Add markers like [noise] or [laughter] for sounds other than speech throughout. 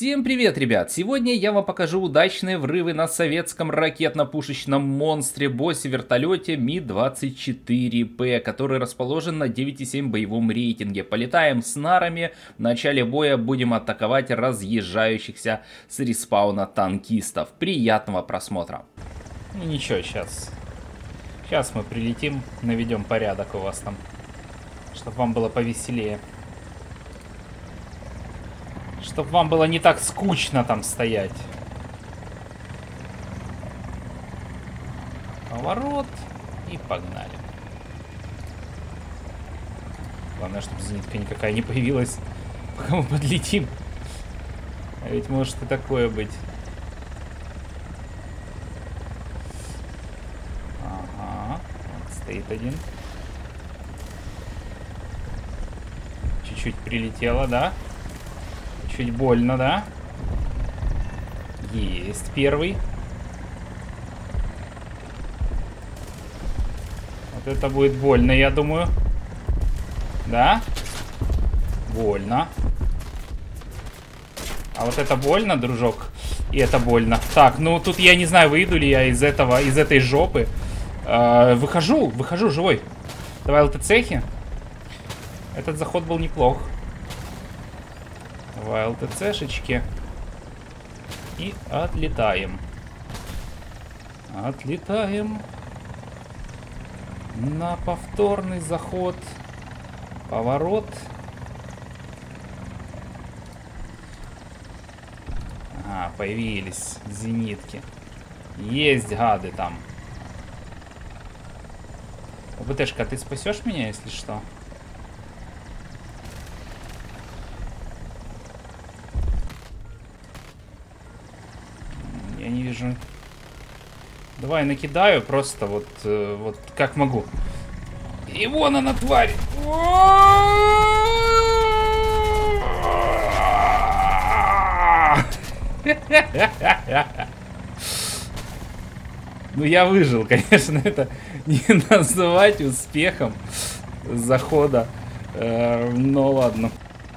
Всем привет, ребят! Сегодня я вам покажу удачные врывы на советском ракетно-пушечном монстре боссе-вертолете Ми-24П, который расположен на 9,7 боевом рейтинге. Полетаем с нарами, в начале боя будем атаковать разъезжающихся с респауна танкистов. Приятного просмотра! Ну ничего, сейчас... Сейчас мы прилетим, наведем порядок у вас там, чтобы вам было повеселее. Чтобы вам было не так скучно там стоять. Поворот. И погнали. Главное, чтобы зенитка никакая не появилась, пока мы подлетим. А ведь может и такое быть. Ага. Стоит один. Чуть-чуть прилетело, да? Да. Чуть больно, да? Есть первый. Вот это будет больно, я думаю. Да? Больно. А вот это больно, дружок? И это больно. Так, ну тут я не знаю, выйду ли я из этого, из этой жопы. Э, выхожу, выхожу живой. Давай ЛТЦхи. Этот заход был неплох. Давай ЛТЦшечки. И отлетаем. Отлетаем. На повторный заход. Поворот. А, появились зенитки. Есть гады там. ОБТшка, ты спасешь меня, если что? Вижу. Давай накидаю просто вот, э, вот как могу. И вон она, тварь! Ну, я выжил, конечно, [laughs] это не называть успехом захода. Э, но ладно.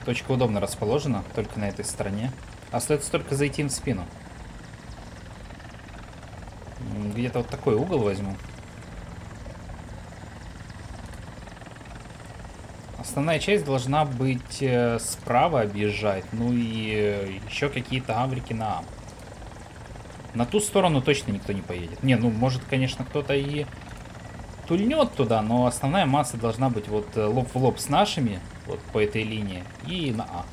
Точка удобно расположена, только на этой стороне. Остается только зайти им в спину. Где-то вот такой угол возьму. Основная часть должна быть э, справа объезжать. Ну и э, еще какие-то гаврики на А. На ту сторону точно никто не поедет. Не, ну может, конечно, кто-то и тульнет туда, но основная масса должна быть вот э, лоб в лоб с нашими, вот по этой линии, и на А.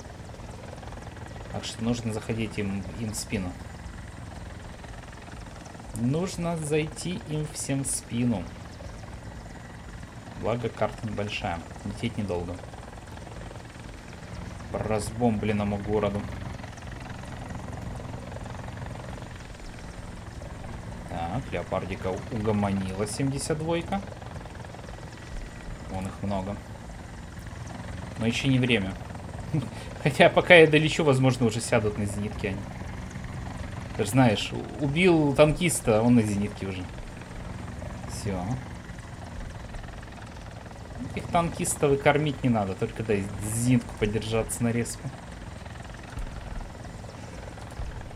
Так что нужно заходить им, им в спину. Нужно зайти им всем в спину. Благо карта небольшая. Лететь недолго. По разбомбленному городу. Так, леопардика угомонила 72-ка. Вон их много. Но еще не время. [laughs] Хотя пока я долечу, возможно, уже сядут на зенитки они. Ты же знаешь, убил танкиста, он на зенитке уже. Все. Их танкистов и кормить не надо, только дай зенитку подержаться на респе.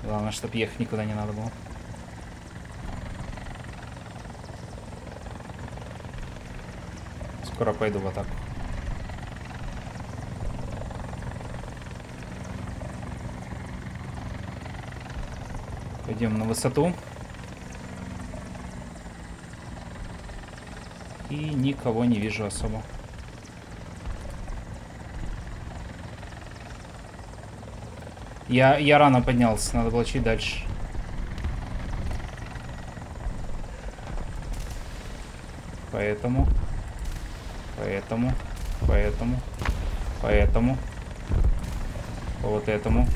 Главное, чтобы ехать никуда не надо было. Скоро пойду в атаку. Пойдем на высоту. И никого не вижу особо. Я, я рано поднялся, надо было чуть дальше. Поэтому, поэтому, поэтому, поэтому, по вот этому.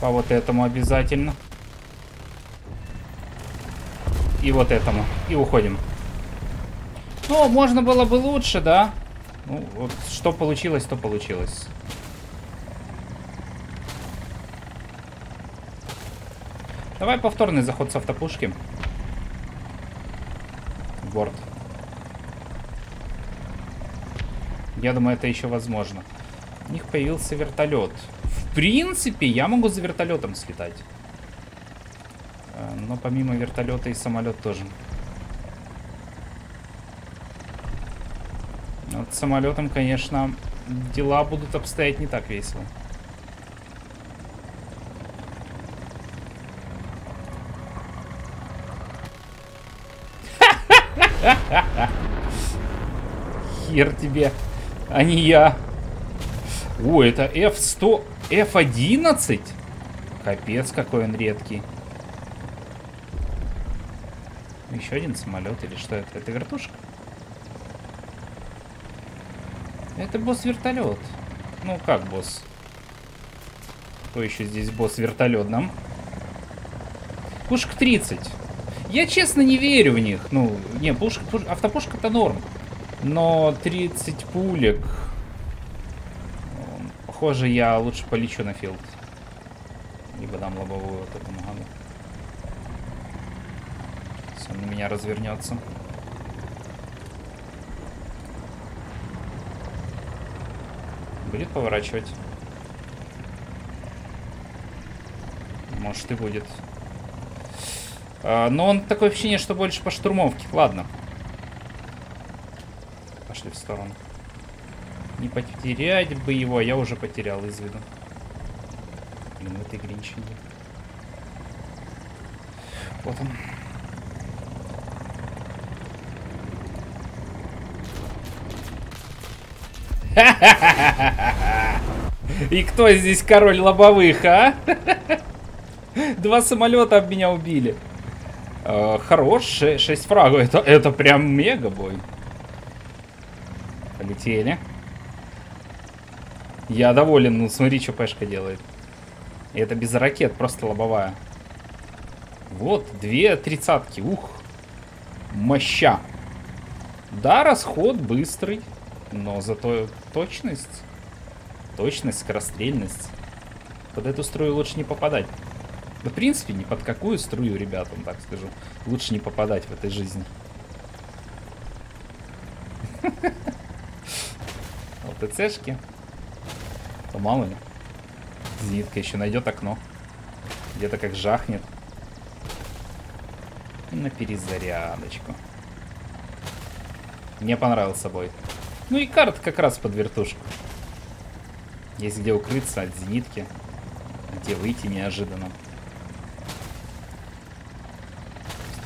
По вот этому обязательно. И вот этому. И уходим. Ну, можно было бы лучше, да? Ну, вот что получилось, то получилось. Давай повторный заход с автопушки. борт. Я думаю, это еще возможно. У них появился вертолет. В принципе, я могу за вертолетом слетать. Э, но помимо вертолета и самолет тоже. Вот с самолетом, конечно, дела будут обстоять не так весело. Хер тебе, а не я. О, это F100... F11? Капец, какой он редкий. Еще один самолет или что это? Это вертушка? Это босс-вертолет. Ну, как босс? Кто еще здесь босс-вертолет нам? Пушка 30. Я честно не верю в них. Ну, не, пушка, пуш, автопушка-то норм. Но 30 пулек... Похоже, я лучше полечу на филд. Либо дам лобовую вот этому гаду. Если он на меня развернется. Будет поворачивать? Может и будет. А, но он такое ощущение, что больше по штурмовке. Ладно. Пошли в сторону. Не потерять бы его, я уже потерял из виду. Блин, в этой игре ничего нет. Вот он. [laughs] И кто здесь король лобовых, а? [laughs] Два самолета об меня убили. Э, хорош, 6 фрагов. Это, это прям мега бой. Полетели. Я доволен. Ну, смотри, что Пешка делает. И это без ракет, просто лобовая. Вот, две тридцатки. Ух. Моща. Да, расход быстрый. Но зато точность. Точность, скорострельность. Под эту струю лучше не попадать. Да, в принципе, ни под какую струю, ребятам, так скажу. Лучше не попадать в этой жизни. [laughs] ЛТЦшки. То мало ли. Зенитка еще найдет окно. Где-то как жахнет. на перезарядочку. Мне понравился бой. Ну и карта как раз под вертушку. Есть где укрыться от зенитки. Где выйти неожиданно.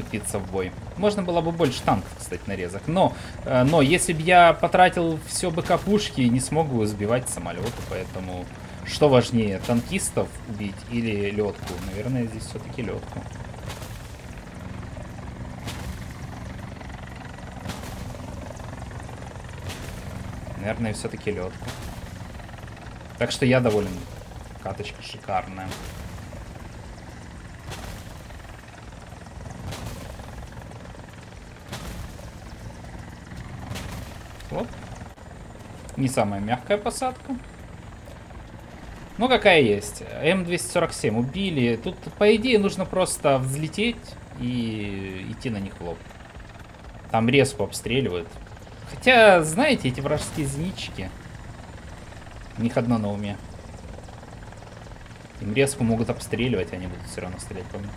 Вступиться в бой. Можно было бы больше танков, кстати, нарезок. Но, э, но если бы я потратил все БК пушки, не смог бы сбивать самолеты. Поэтому что важнее, танкистов убить или ледку? Наверное, здесь все-таки ледку. Наверное, все-таки ледку. Так что я доволен. Каточка шикарная. Вот. Не самая мягкая посадка. Ну, какая есть. М247 убили. Тут, по идее, нужно просто взлететь и идти на них в лоб. Там резко обстреливают. Хотя, знаете, эти вражеские зенитчики, у них одно на уме. Им резко могут обстреливать, они будут все равно стрелять по мне.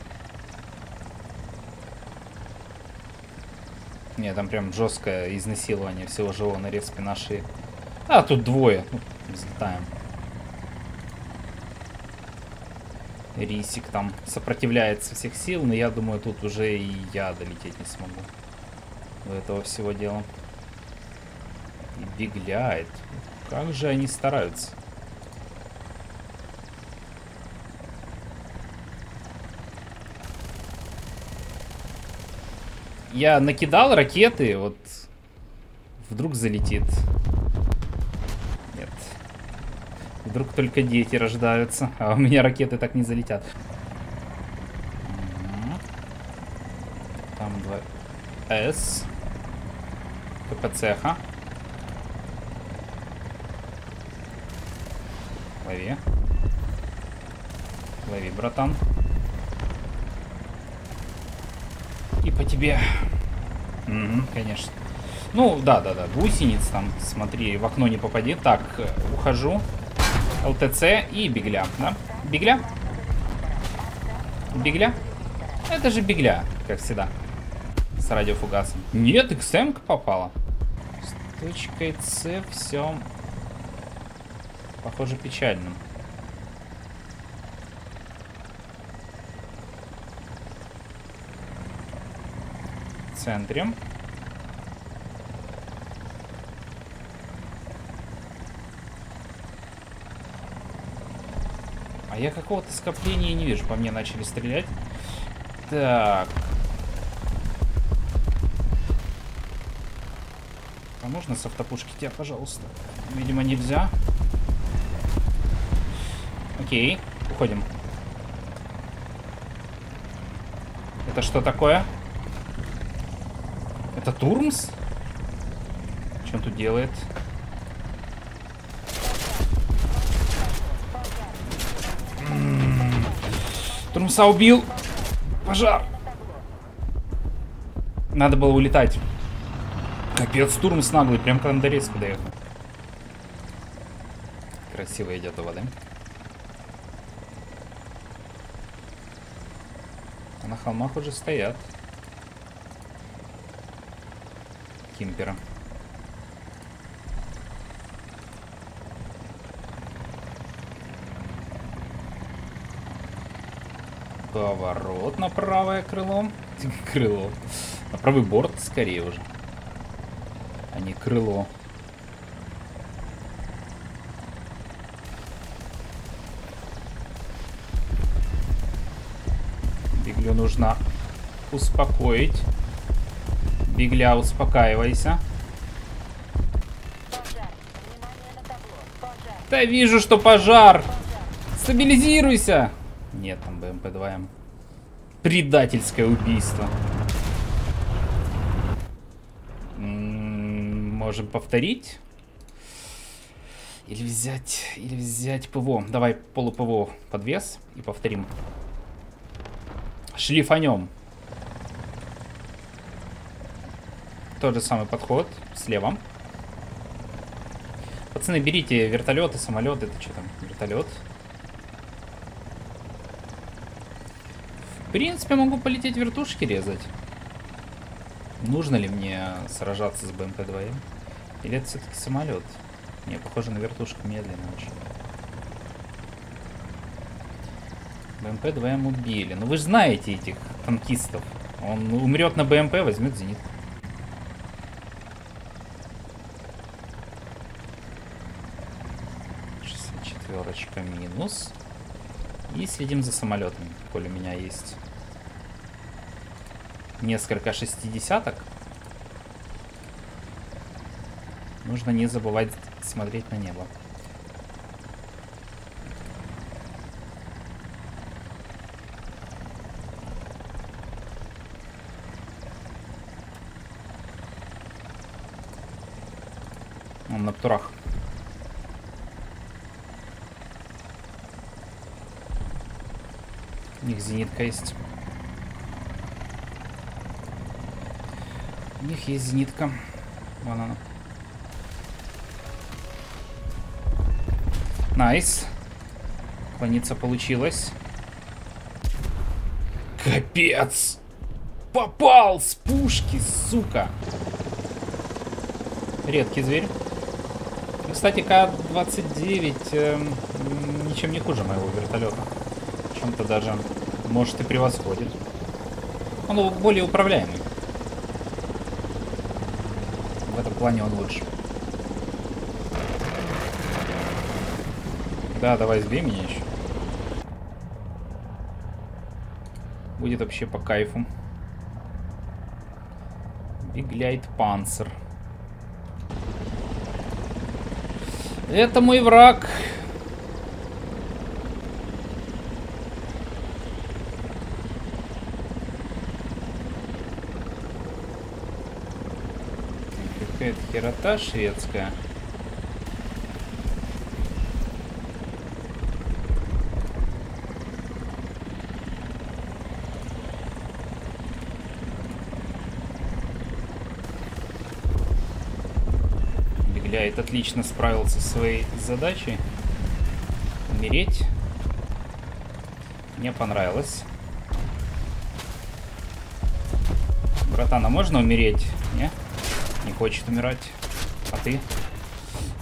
Не, там прям жесткое изнасилование всего живого на респе нашей. А, тут двое. Ну, взлетаем. Рисик там сопротивляется всех сил, но я думаю, тут уже и я долететь не смогу. До этого всего дела. И бегляет. Как же они стараются. Я накидал ракеты, вот вдруг залетит. Вдруг только дети рождаются, а у меня ракеты так не залетят. Там два С. КПЦХ. Лови. Лови, братан. И по тебе. Угу, конечно. Ну, да, да, да. Гусениц там, смотри, в окно не попади. Так, ухожу. ЛТЦ и Бегля, да? Бегля? Бегля? Это же Бегля, как всегда. С радиофугасом. Нет, XM попала. С точкой С все, похоже, печально. Центре. А я какого-то скопления не вижу. По мне начали стрелять. Так. А можно с автопушки тебя, пожалуйста? Видимо, нельзя. Окей, уходим. Это что такое? Это Турмс? Он тут делает? Турмса убил. Пожар. Надо было улетать. Капец, Турмс наглый, прям к Андорецку доехал. Красиво идет у воды. А на холмах уже стоят. Кимпера. Поворот на правое крыло. [laughs] Крыло. На правый борт скорее уже. А не крыло. Биглю нужно успокоить. Бигля, успокаивайся. Да вижу, что пожар. Стабилизируйся. Нет, там БМП-2М. Предательское убийство. М -м можем повторить? Или взять, или взять ПВО. Давай полу-ПВО подвес и повторим. Шлифанем. Тот же самый подход. Слева. Пацаны, берите вертолеты, самолеты. Это что там? Вертолет. Принципе, могу полететь вертушки резать. Нужно ли мне сражаться с БМП-2? Или это все-таки самолет? Не, похоже на вертушку медленно очень. БМП-2 убили. Ну вы же знаете этих танкистов. Он умрет на БМП, возьмет зенит. Четверочка минус. И следим за самолетами, коль у меня есть несколько шестидесяток. Нужно не забывать смотреть на небо. Он на птурах. У них зенитка есть. У них есть зенитка. Вон она. Nice. Клониться получилось. Капец! Попал с пушки, сука! Редкий зверь. Кстати, К-29 э, ничем не хуже моего вертолета. Чем-то даже, может, и превосходит. Он более управляемый. В этом плане он лучше. Да, давай сбей меня еще. Будет вообще по кайфу. Бигляет панцир. Это мой враг. Херота шведская. Бегляет отлично справился со своей задачей. умереть. Мне понравилось. Братана, можно умереть? Не? Хочет умирать. А ты?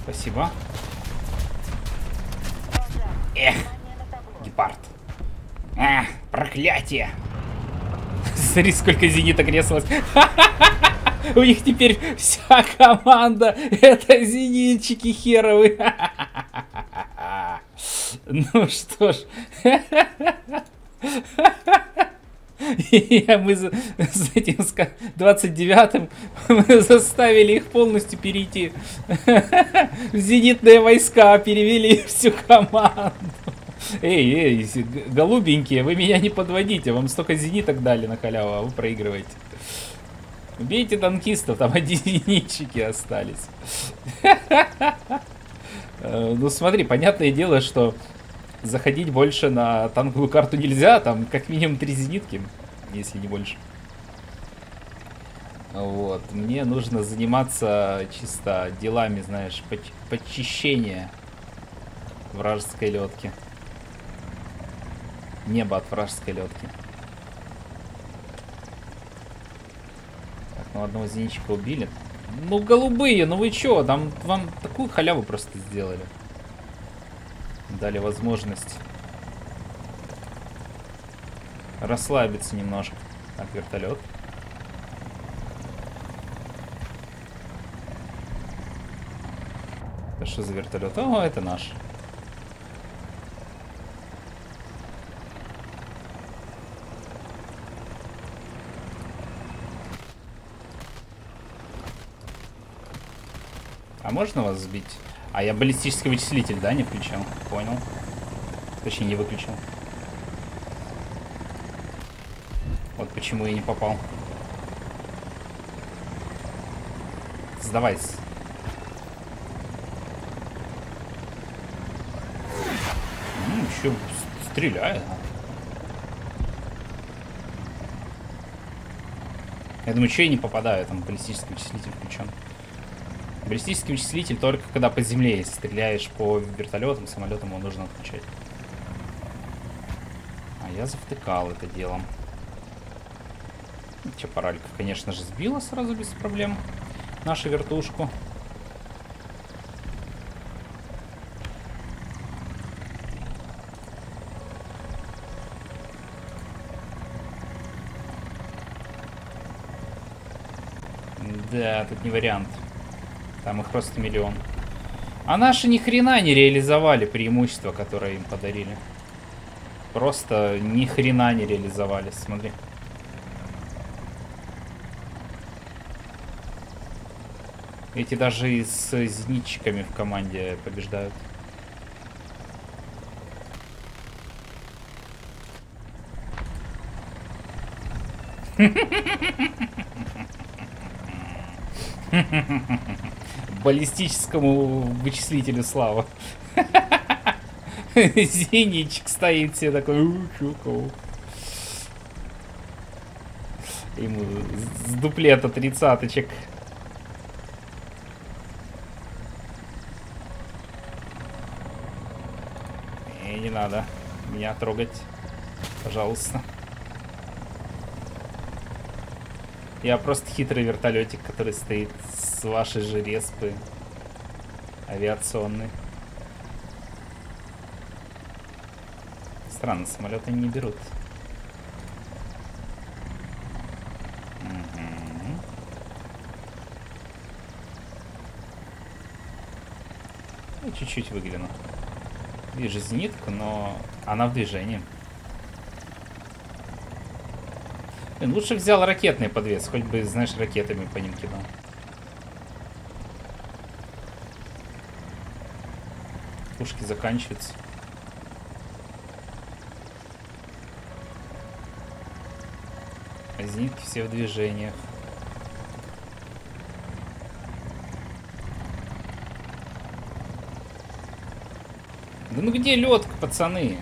Спасибо. Эх, гепард. А, проклятие. Смотри, сколько зениток резалось. [laughs] У них теперь вся команда это зенитчики херовые. [laughs] Ну что ж. [laughs] [laughs] И мы с, этим 29-м мы заставили их полностью перейти [laughs] в зенитные войска, перевели [laughs] всю команду. Эй, эй, голубенькие, вы меня не подводите, вам столько зениток дали на халяву, а вы проигрываете. Убейте танкистов, там единички остались. Э, ну смотри, понятное дело, что заходить больше на танковую карту нельзя, там как минимум три зенитки, если не больше. Вот, мне нужно заниматься чисто делами, знаешь, почищения вражеской ледки. Небо от вражеской ледки. Так, ну одного зенитчика убили. Ну, голубые, ну вы чё, там вам такую халяву просто сделали дали возможность расслабиться немножко. Так, вертолет. Это что за вертолет? О, это наш. А можно вас сбить? А я баллистический вычислитель, да, не включил? Понял. Точнее, не выключил. Вот почему я не попал. Сдавайся. Ну, еще стреляет. Я думаю, что я не попадаю, там баллистический вычислитель включен. Баллистический вычислитель только когда по земле, если стреляешь по вертолетам, самолетам, его нужно отключать. А я завтыкал это делом. Че, паральков, конечно же, сбила сразу без проблем нашу вертушку. Да, тут не вариант. Там их просто миллион. А наши ни хрена не реализовали преимущество, которое им подарили. Просто ни хрена не реализовали, смотри. Эти даже и с зенитчиками в команде побеждают. баллистическому вычислителю слава. Зеничек стоит все такой, чуков. Ему с дуплета тридцаточек. И не надо меня трогать, пожалуйста. Я просто хитрый вертолетик, который стоит с вашей же респы авиационной. Странно, самолеты не берут. чуть-чуть выгляну. Вижу зенитку, но она в движении. Блин, лучше взял ракетный подвес, хоть бы, знаешь, ракетами по ним кидал. Пушки заканчиваются. А зенитки все в движениях. Да ну где лед, пацаны?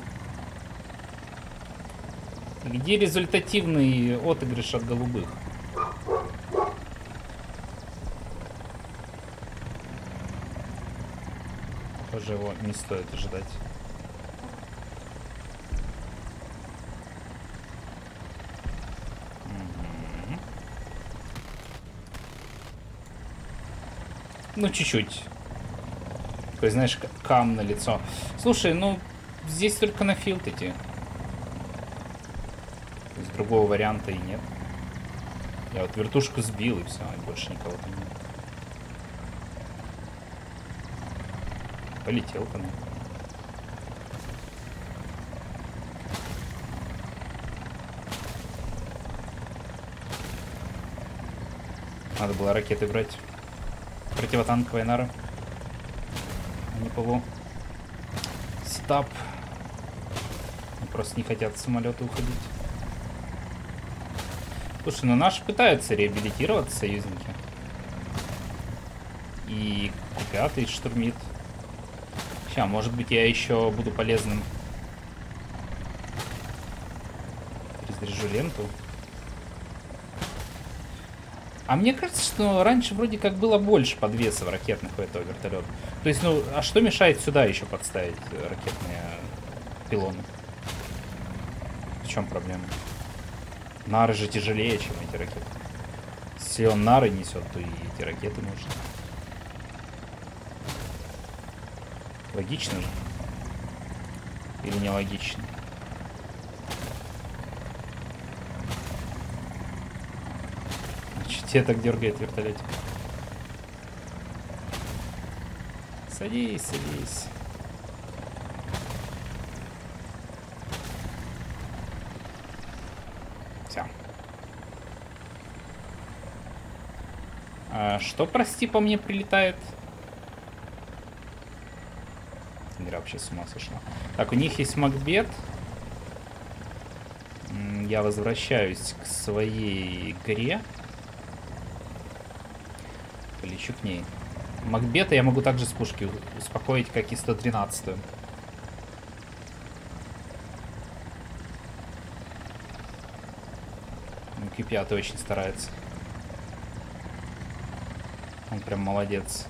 Где результативный отыгрыш от голубых? Тоже его не стоит ожидать. Ну, чуть-чуть. Такой, знаешь, кам на лицо. Слушай, ну, здесь только на филд идти. То есть другого варианта и нет. Я вот вертушку сбил и все, и больше никого там нет. Полетел мне. Надо было ракеты брать. Противотанковая нара. Не ПВО. Стап. Просто не хотят самолеты уходить. Слушай, ну наши пытаются реабилитироваться, союзники. И Q5 штурмит. Сейчас, может быть, я еще буду полезным. Разряжу ленту. А мне кажется, что раньше вроде как было больше подвесов ракетных у этого вертолета. То есть, ну, а что мешает сюда еще подставить ракетные пилоны? В чем проблема? Нары же тяжелее, чем эти ракеты. Если он нары несет, то и эти ракеты может. Логично же? Или нелогично? Тебя так дергает вертолетик. Садись, садись. Все. А что, прости, по мне прилетает? Игра вообще с ума сошла. Так, у них есть Макбет. Я возвращаюсь к своей игре полечу к ней. Макбета я могу также с пушки успокоить, как и 113 -ю. Q5 очень старается. Он прям молодец.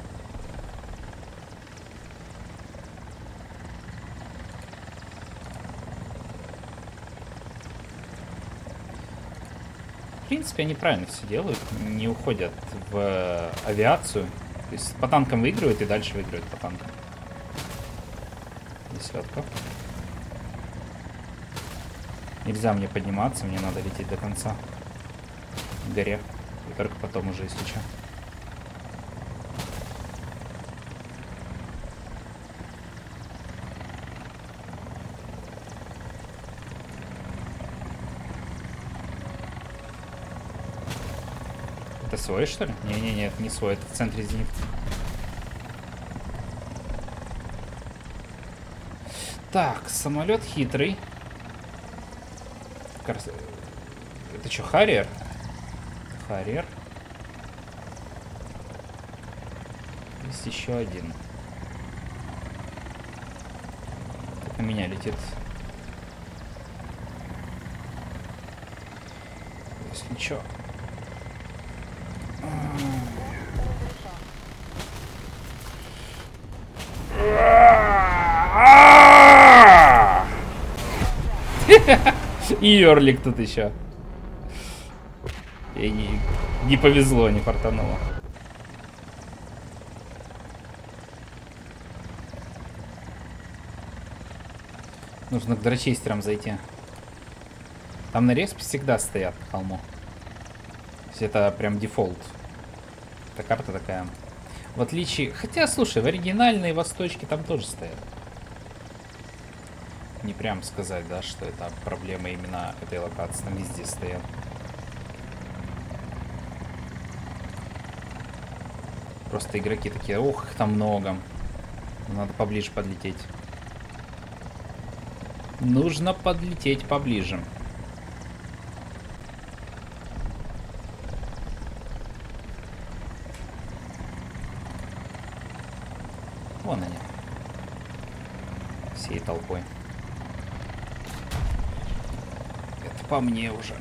Принципе, они правильно все делают. Не уходят в авиацию. То есть по танкам выигрывают и дальше выигрывают по танкам. Десятка. Нельзя мне подниматься, мне надо лететь до конца. К горе. И только потом уже, если что. Свой, что ли? Не-не-не, это не свой, это в центре зенит. Так, самолет хитрый. Это что, Харриер? Харриер. Есть еще один. На меня летит. Если что, [laughs] И Орлик тут еще. И не, не повезло, не фартануло. Нужно к дрочистерам зайти. Там на респе всегда стоят холму. То есть это прям дефолт. Это карта такая. В отличие... Хотя, слушай, в оригинальной восточке там тоже стоят не прям сказать, да, что это проблема именно этой локации. Там везде стоят. Просто игроки такие, ох, их там много. Надо поближе подлететь. Нужно подлететь поближе. Вон они. Всей толпой. по мне уже.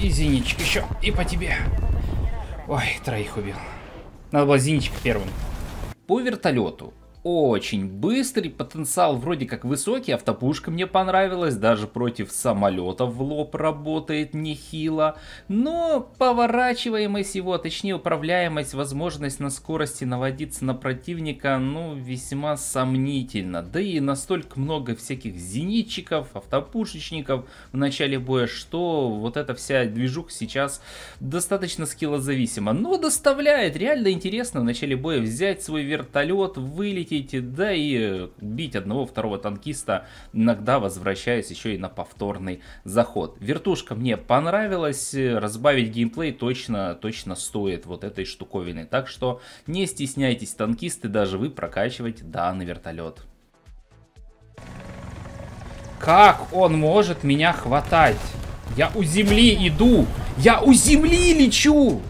И Зиничек еще. И по тебе. Ой, троих убил. Надо было Зиничек первым. По вертолету. Очень быстрый, потенциал вроде как высокий, автопушка мне понравилась, даже против самолетов в лоб работает нехило, но поворачиваемость его, а точнее управляемость, возможность на скорости наводиться на противника, ну, весьма сомнительно. Да и настолько много всяких зенитчиков, автопушечников в начале боя, что вот эта вся движуха сейчас достаточно скиллозависима. Но доставляет реально интересно в начале боя взять свой вертолет, вылететь, да и бить одного-второго танкиста, иногда возвращаясь еще и на повторный заход. Вертушка мне понравилась, разбавить геймплей точно, точно стоит вот этой штуковины. Так что не стесняйтесь, танкисты, даже вы прокачивать данный вертолет. Как он может меня хватать? Я у земли иду! Я у земли лечу!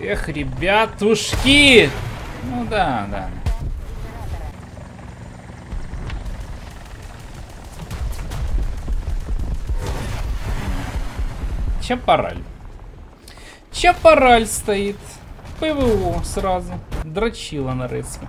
Эх, ребятушки! Ну да, да. Чапараль. Чапараль стоит. ПВО сразу. Дрочила на ресме.